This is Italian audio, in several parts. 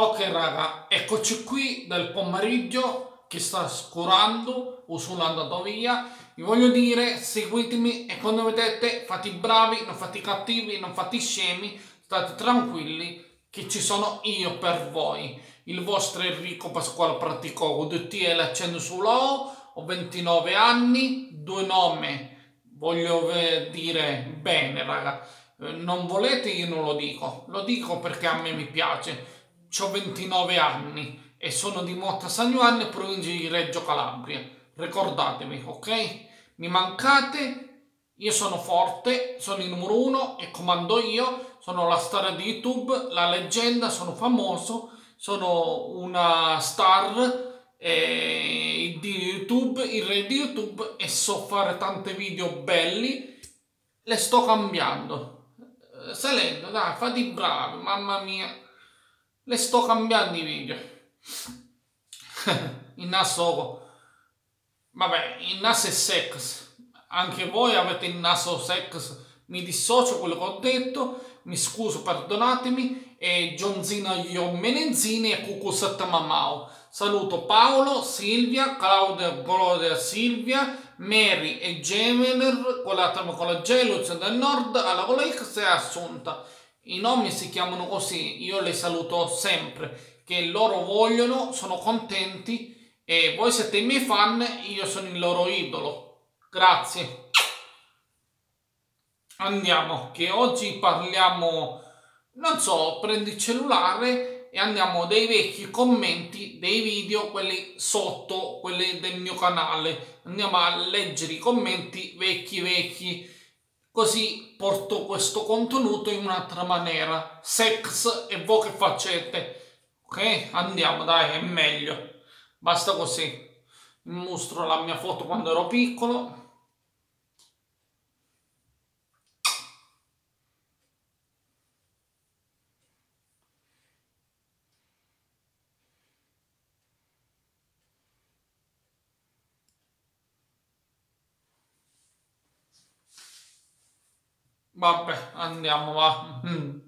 Ok raga, eccoci qui del pomeriggio che sta scurando o sono andato via. Vi voglio dire, seguitemi e quando vedete fate i bravi, non fate i cattivi, non fate i scemi, state tranquilli che ci sono io per voi. Il vostro Enrico Pasquale Pratico, DTL accendo sulla O, ho 29 anni, due nomi, voglio dire bene raga. Eh, non volete io non lo dico, lo dico perché a me mi piace ho 29 anni e sono di Motta San Giovanni, provincia di Reggio Calabria. Ricordatevi, ok? Mi mancate, io sono forte, sono il numero uno e comando io, sono la star di YouTube, la leggenda, sono famoso, sono una star eh, di YouTube, il re di YouTube e so fare tanti video belli, le sto cambiando. Salendo, dai, fate i bravi, mamma mia le sto cambiando i video. Il naso vabbè il naso è sex. Anche voi avete il naso sex. Mi dissocio quello che ho detto mi scuso perdonatemi e Gianzina io menenzini e Cucusetta Mamao saluto Paolo, Silvia, Claudia, Gloria, Silvia Mary e Gemener con la con la G, Lucia del Nord alla con la X e Assunta i nomi si chiamano così, io li saluto sempre, che loro vogliono, sono contenti e voi siete i miei fan, io sono il loro idolo. Grazie. Andiamo, che oggi parliamo, non so, prendi il cellulare e andiamo dei vecchi commenti dei video, quelli sotto, quelli del mio canale. Andiamo a leggere i commenti vecchi vecchi Così porto questo contenuto in un'altra maniera. Sex e voi che facete. Ok? Andiamo, dai, è meglio. Basta così. Mostro la mia foto quando ero piccolo. Vabbè, andiamo, va. Mm.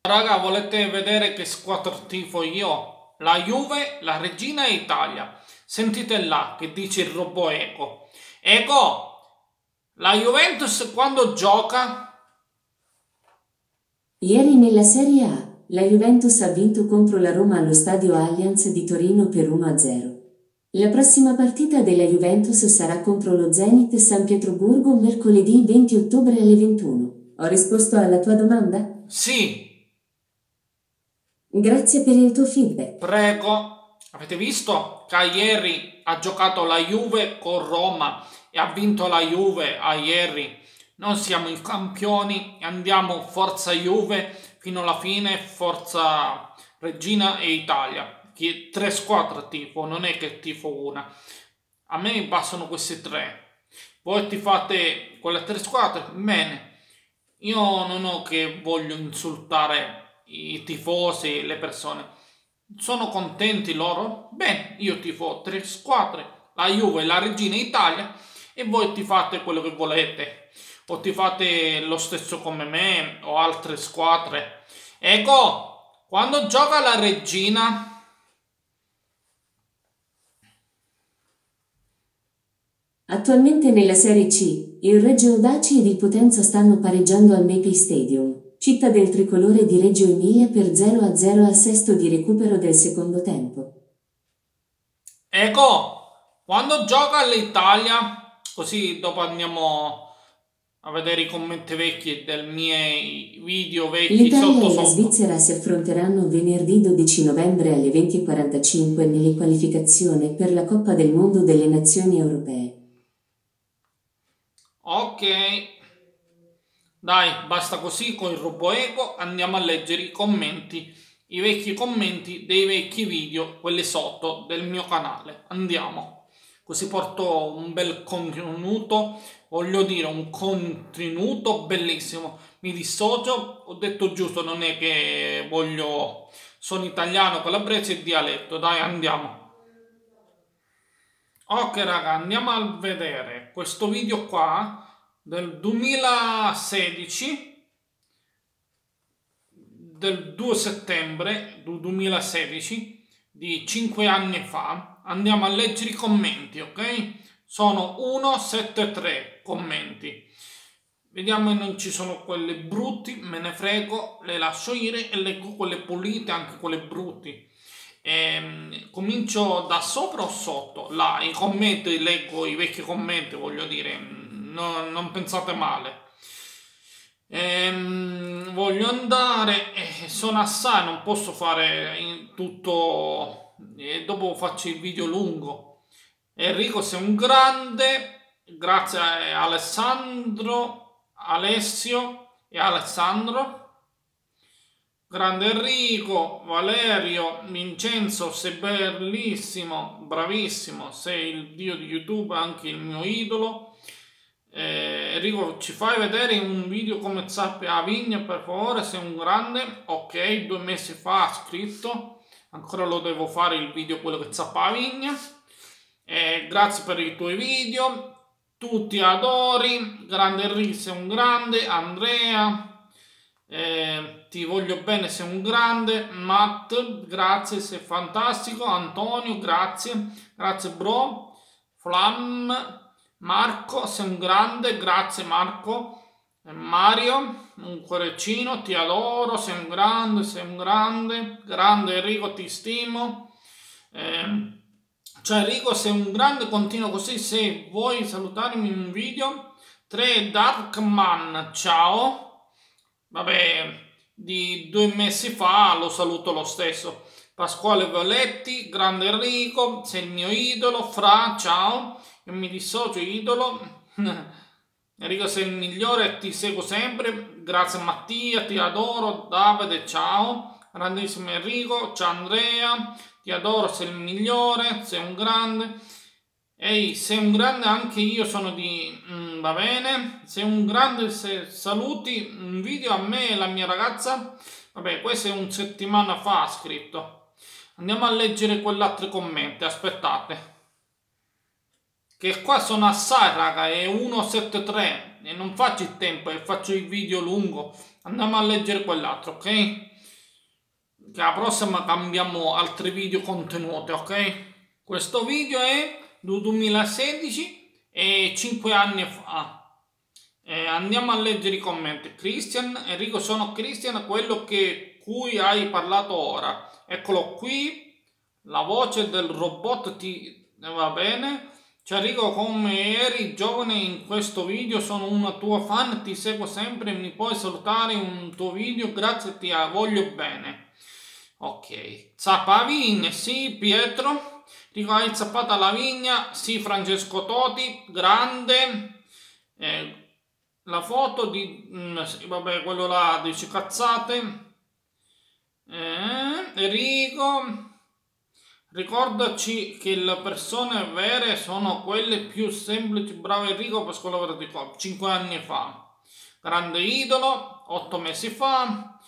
Raga, volete vedere che squadra tifo io? La Juve, la Regina e Italia. Sentite là che dice il robot Eco. Eco, la Juventus quando gioca? Ieri nella Serie A, la Juventus ha vinto contro la Roma allo stadio Allianz di Torino per 1-0. La prossima partita della Juventus sarà contro lo Zenit San Pietroburgo mercoledì 20 ottobre alle 21. Ho risposto alla tua domanda? Sì. Grazie per il tuo feedback. Prego. Avete visto che ieri ha giocato la Juve con Roma e ha vinto la Juve a ieri. Noi siamo i campioni e andiamo forza Juve fino alla fine, forza Regina e Italia tre squadre tifo, non è che tifo una. A me mi bastano queste tre. Voi ti fate quelle tre squadre, bene. Io non ho che voglio insultare i tifosi, le persone. Sono contenti loro? Bene, io tifo tre squadre, la Juve, la Regina Italia e voi ti fate quello che volete. O ti fate lo stesso come me o altre squadre. Ecco, quando gioca la Regina Attualmente nella Serie C, il Reggio Audaci ed il Potenza stanno pareggiando al Mapei Stadium, città del tricolore di Reggio Emilia per 0-0 a sesto di recupero del secondo tempo. Ecco, quando gioca l'Italia, così dopo andiamo a vedere i commenti vecchi del miei video vecchi L'Italia e la Svizzera si affronteranno venerdì 12 novembre alle 20.45 nelle qualificazioni per la Coppa del Mondo delle Nazioni Europee. Ok. Dai, basta così con il robot eco, andiamo a leggere i commenti, i vecchi commenti dei vecchi video, quelli sotto del mio canale. Andiamo. Così porto un bel contenuto, voglio dire un contenuto bellissimo. Mi dissocio, ho detto giusto, non è che voglio... Sono italiano, calabrese e dialetto. Dai, andiamo. Ok raga, andiamo a vedere questo video qua del 2016 del 2 settembre 2016 di 5 anni fa. Andiamo a leggere i commenti, ok? Sono 173 commenti. Vediamo non ci sono quelli brutti, me ne frego, le lascio ire e leggo quelle pulite, anche quelle brutti. Ehm, comincio da sopra o sotto? Là, i commenti, leggo i vecchi commenti, voglio dire, no, non pensate male. Ehm, voglio andare, eh, sono assai, non posso fare tutto, e dopo faccio il video lungo. Enrico sei un grande, grazie a Alessandro, Alessio e Alessandro. Grande Enrico, Valerio, Vincenzo, sei bellissimo, bravissimo, sei il dio di YouTube, anche il mio idolo. Eh, Enrico, ci fai vedere un video come zappe a vigna, per favore, sei un grande. Ok, due mesi fa ha scritto, ancora lo devo fare il video quello che zappa a vigna. Eh, grazie per i tuoi video, tutti adori, grande Enrico, sei un grande, Andrea, eh, ti voglio bene, sei un grande. Matt, grazie, sei fantastico. Antonio, grazie. Grazie, bro. Flam, Marco, sei un grande. Grazie, Marco. E Mario, un cuoricino, ti adoro. Sei un grande, sei un grande. Grande Enrico, ti stimo. Eh, cioè, Enrico, sei un grande. Continuo così. Se vuoi salutarmi in un video. 3 Darkman, ciao vabbè, di due mesi fa lo saluto lo stesso. Pasquale Violetti, grande Enrico, sei il mio idolo, Fra, ciao, mi dissocio idolo. Enrico sei il migliore ti seguo sempre, grazie Mattia, ti adoro, Davide, ciao, grandissimo Enrico, ciao Andrea, ti adoro, sei il migliore, sei un grande. Ehi, sei un grande, anche io sono di... Mm, va bene? Sei un grande, se saluti un video a me e la mia ragazza. Vabbè, questo è un settimana fa scritto. Andiamo a leggere quell'altro commento, aspettate. Che qua sono assai, raga, è 173 e non faccio il tempo e faccio il video lungo. Andiamo a leggere quell'altro, ok? Che la prossima cambiamo altri video contenuti, ok? Questo video è 2016 e 5 anni fa. Eh, andiamo a leggere i commenti. Christian, Enrico, sono Christian, quello che cui hai parlato ora. Eccolo qui. La voce del robot ti va bene. Ciao Enrico, come eri giovane in questo video, sono una tua fan, ti seguo sempre, mi puoi salutare un tuo video, grazie, ti voglio bene. Ok. Zapavin, sì, Pietro. Nicolai Zappata Lavigna, sì Francesco Toti, grande. Eh, la foto di... Mh, mm, sì, vabbè, quello là dice cazzate. Eh, Enrico... Ricordaci che le persone vere sono quelle più semplici. Bravo Enrico, Pasquale Verticò, 5 anni fa. Grande idolo, 8 mesi fa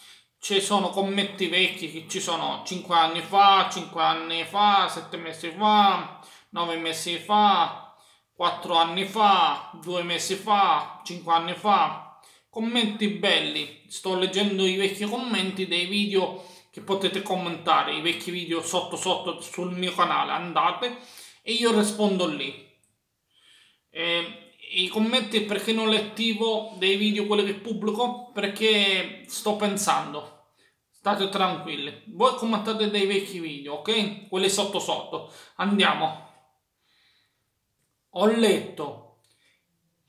ci sono commenti vecchi che ci sono 5 anni fa, 5 anni fa, 7 mesi fa, 9 mesi fa, 4 anni fa, 2 mesi fa, 5 anni fa. Commenti belli. Sto leggendo i vecchi commenti dei video che potete commentare, i vecchi video sotto sotto sul mio canale. Andate e io rispondo lì. E i commenti perché non li attivo dei video quelli che pubblico? Perché sto pensando. State tranquilli. Voi commentate dei vecchi video ok? Quelli sotto sotto. Andiamo. Ho letto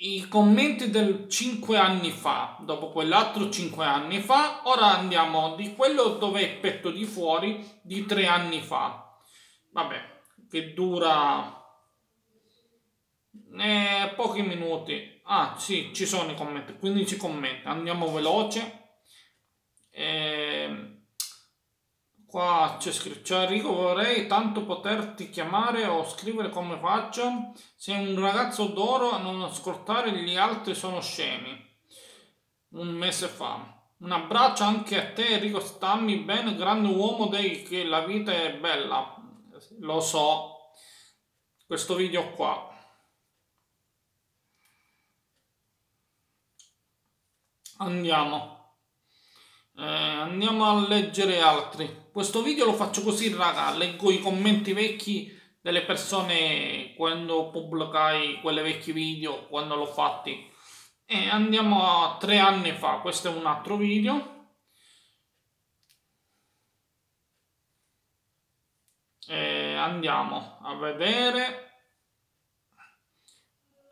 i commenti del 5 anni fa dopo quell'altro 5 anni fa ora andiamo di quello dove è petto di fuori di 3 anni fa vabbè che dura eh, pochi minuti. Ah, sì, ci sono i commenti, 15 commenti. Andiamo veloce. Eh, qua c'è scritto, Enrico, vorrei tanto poterti chiamare o scrivere come faccio. Sei un ragazzo d'oro a non ascoltare gli altri sono scemi. Un mese fa. Un abbraccio anche a te Enrico, stammi bene, grande uomo dei che la vita è bella. Lo so. Questo video qua. Andiamo. Eh, andiamo a leggere altri. Questo video lo faccio così, raga. Leggo i commenti vecchi delle persone quando pubblicai quelle vecchi video, quando l'ho fatti. E andiamo a tre anni fa. Questo è un altro video. E andiamo a vedere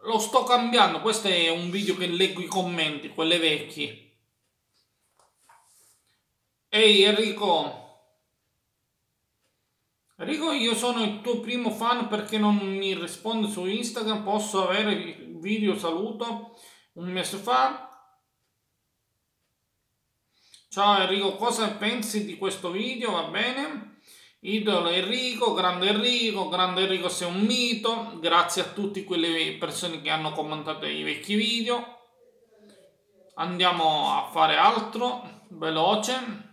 lo sto cambiando questo è un video che leggo i commenti quelle vecchi ehi Enrico Enrico io sono il tuo primo fan perché non mi rispondi su Instagram. Posso avere il video saluto un mese fa? Ciao Enrico cosa pensi di questo video? Va bene? Idolo Enrico, grande Enrico, grande Enrico sei un mito, grazie a tutte quelle persone che hanno commentato i vecchi video. Andiamo a fare altro, veloce.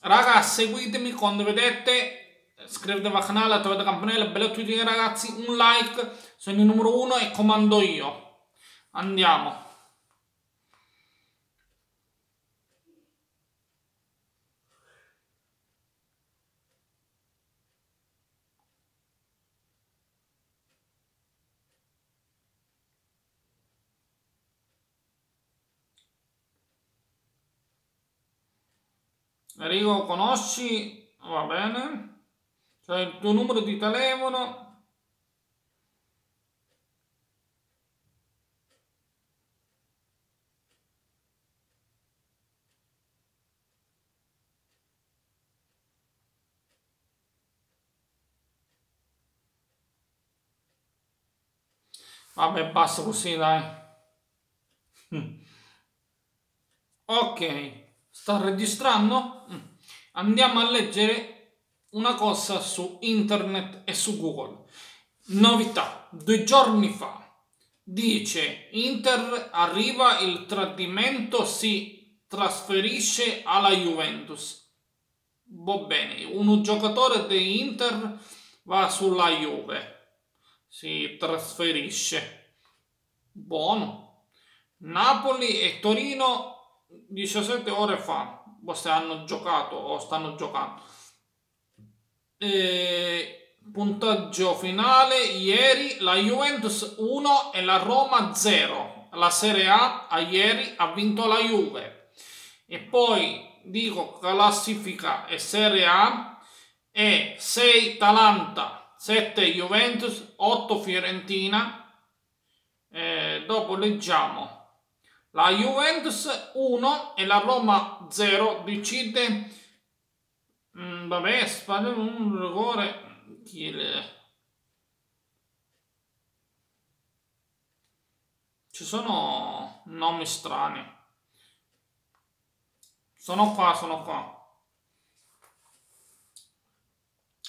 Raga, seguitemi quando vedete, iscrivetevi al canale, attivate la campanella, bello a tutti ragazzi, un like, sono il numero uno e comando io. Andiamo. Enrico conosci, va bene, cioè il tuo numero di telefono. Vabbè, basta così, dai. ok. Sta registrando? Mm. Andiamo a leggere una cosa su internet e su Google. Novità, due giorni fa. Dice Inter arriva il tradimento, si trasferisce alla Juventus. Va bene, un giocatore di Inter va sulla Juve, si trasferisce. Buono. Napoli e Torino 17 ore fa, forse hanno giocato o stanno giocando. E, puntaggio finale ieri la Juventus 1 e la Roma 0. La Serie A a ieri ha vinto la Juve. E poi dico classifica e Serie A e 6 Talanta, 7 Juventus, 8 Fiorentina. E dopo leggiamo la Juventus 1 e la Roma 0 decide mm, vabbè sbaglia un rigore. Chi le... ci sono nomi strani. Sono qua sono qua.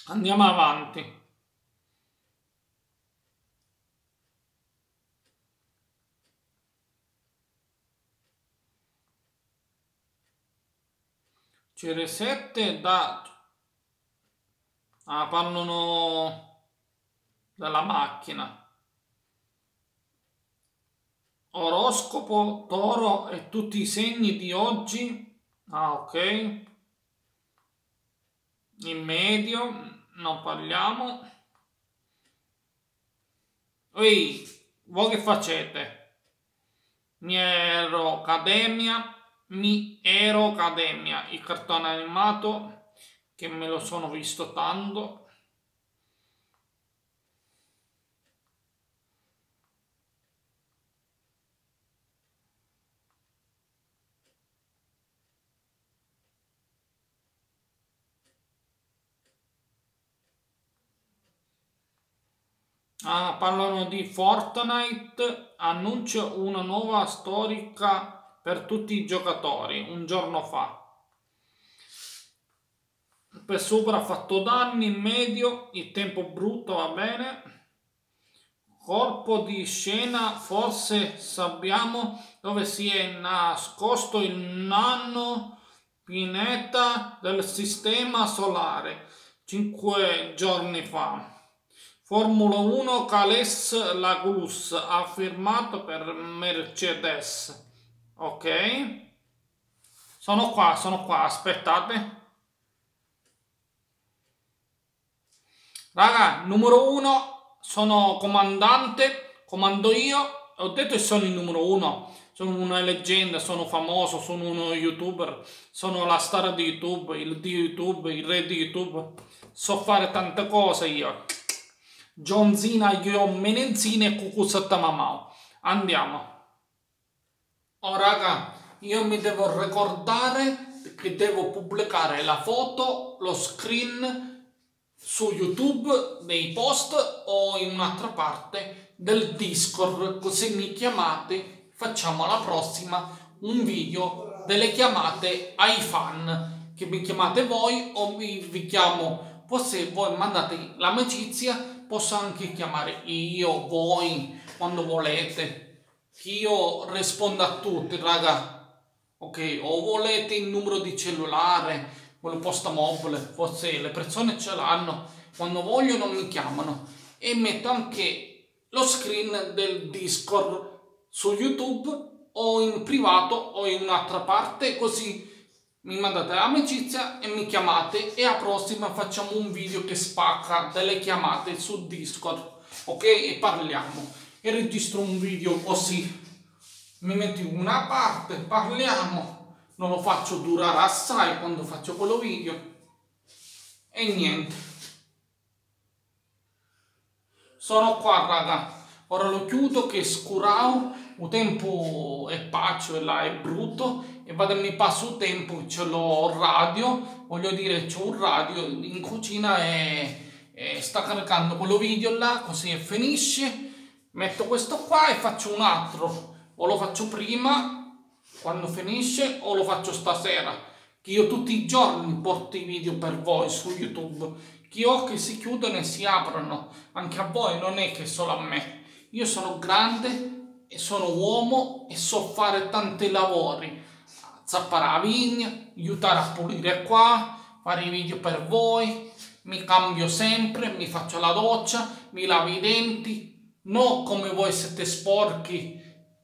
Andiamo avanti CR7 da... Ah, parlano della macchina. Oroscopo, toro e tutti i segni di oggi. Ah, ok. In medio, non parliamo. Ehi, voi che facete? Niero Accademia mi ero Academia, il cartone animato che me lo sono visto tanto. Ah, parlano di Fortnite, annuncia una nuova storica per tutti i giocatori un giorno fa. Per sopra ha fatto danni in medio, il tempo brutto va bene. Corpo di scena, forse sappiamo dove si è nascosto il nano pianeta del sistema solare cinque giorni fa. Formula 1 Cales Lagus ha firmato per Mercedes. Ok. Sono qua, sono qua, aspettate. Raga, numero 1 sono comandante, comando io. Ho detto che sono il numero 1. Sono una leggenda, sono famoso, sono uno youtuber, sono la star di YouTube, il di YouTube, il re di YouTube. So fare tante cose io. John Zina, io Menenzina e Cucusatta Mamao. Andiamo. Oh raga, io mi devo ricordare che devo pubblicare la foto, lo screen su YouTube dei post o in un'altra parte del Discord, così mi chiamate, facciamo alla prossima un video delle chiamate ai fan, che mi chiamate voi o vi, vi chiamo, poi se voi mandate l'amicizia posso anche chiamare io, voi, quando volete. Io rispondo a tutti, raga. Ok, o volete il numero di cellulare, quello posta mobile, forse le persone ce l'hanno, quando vogliono mi chiamano. E metto anche lo screen del Discord su YouTube o in privato o in un'altra parte, così mi mandate l'amicizia e mi chiamate e a prossima facciamo un video che spacca delle chiamate su Discord, ok? E parliamo. E registro un video così. Mi metto in una parte, parliamo, non lo faccio durare assai quando faccio quello video. E niente. Sono qua, raga. Ora lo chiudo che scurao, il tempo è paccio e là è brutto e vado mi passo il tempo, ce l'ho radio, voglio dire c'ho un radio in cucina e, e sta caricando quello video là, così finisce, metto questo qua e faccio un altro, o lo faccio prima quando finisce o lo faccio stasera, che io tutti i giorni porto i video per voi su YouTube, che occhi si chiudono e si aprono, anche a voi, non è che solo a me. Io sono grande e sono uomo e so fare tanti lavori. Zappare la vigna, aiutare a pulire qua, fare i video per voi, mi cambio sempre, mi faccio la doccia, mi lavo i denti, non come voi siete sporchi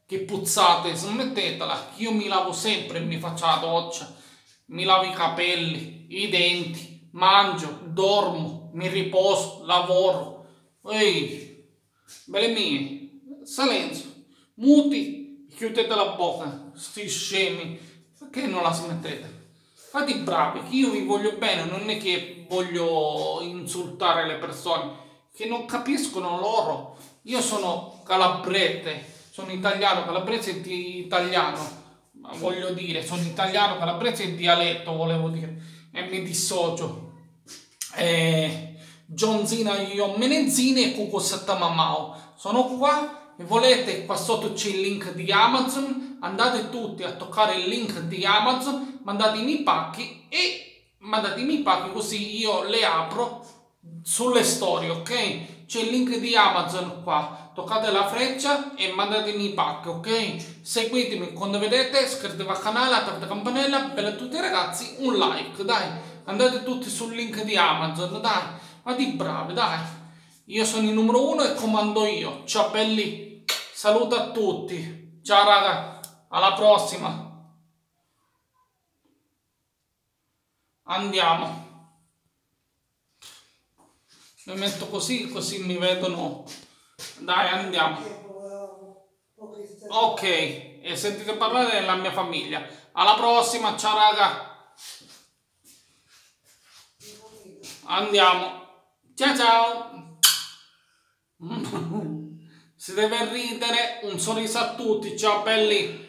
che puzzate, smettetela, io mi lavo sempre mi faccio la doccia, mi lavo i capelli, i denti, mangio, dormo, mi riposo, lavoro. Ehi, Belle mie, silenzio, muti, chiudete la bocca, sti scemi, perché non la smettete? Fate i bravi, che io vi voglio bene, non è che voglio insultare le persone, che non capiscono loro. Io sono calabrete, sono italiano, calabrese di italiano, voglio dire, sono italiano, calabrese è dialetto, volevo dire, e mi dissocio. Eh, John Zina io Menenzini e Cuco Sattamamao. Sono qua e volete, qua sotto c'è il link di Amazon, andate tutti a toccare il link di Amazon, mandatemi i pacchi e mandatemi i pacchi così io le apro sulle storie, ok? C'è il link di Amazon qua, toccate la freccia e mandatemi i pacchi, ok? Seguitemi quando vedete, iscrivetevi al canale, attivate la campanella, bella a tutti ragazzi, un like, dai, andate tutti sul link di Amazon, dai ma di bravi, dai. Io sono il numero uno e comando io. Ciao belli. Saluto a tutti. Ciao raga. Alla prossima. Andiamo. Metto così, così mi vedono. Dai, andiamo. Ok, e sentite parlare della mia famiglia. Alla prossima, ciao raga. Andiamo. Ciao ciao! si deve ridere, un sorriso a tutti, ciao belli!